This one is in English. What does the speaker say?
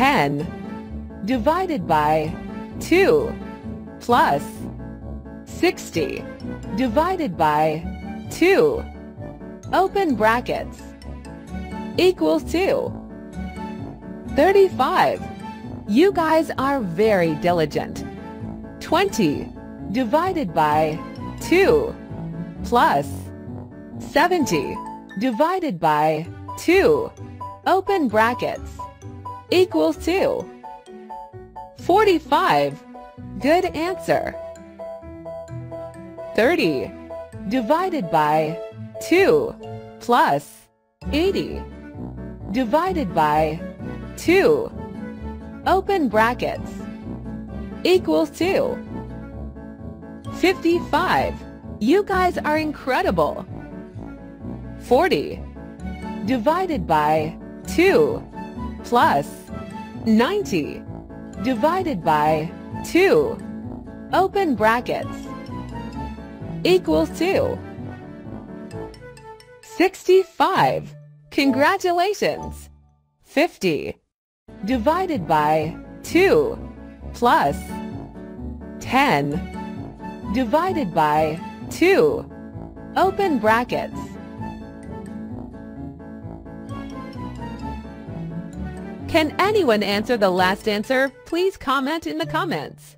10 divided by 2 plus 60 divided by 2 open brackets equals 2. 35. You guys are very diligent. 20 divided by 2 plus 70 divided by 2 open brackets equals 2. 45. Good answer. 30 divided by 2 plus 80 divided by 2 open brackets equals 2. 55. You guys are incredible. 40 divided by 2 plus 90 divided by 2 open brackets equals 2. 65. Congratulations! 50 divided by 2 plus 10 divided by 2 open brackets Can anyone answer the last answer? Please comment in the comments.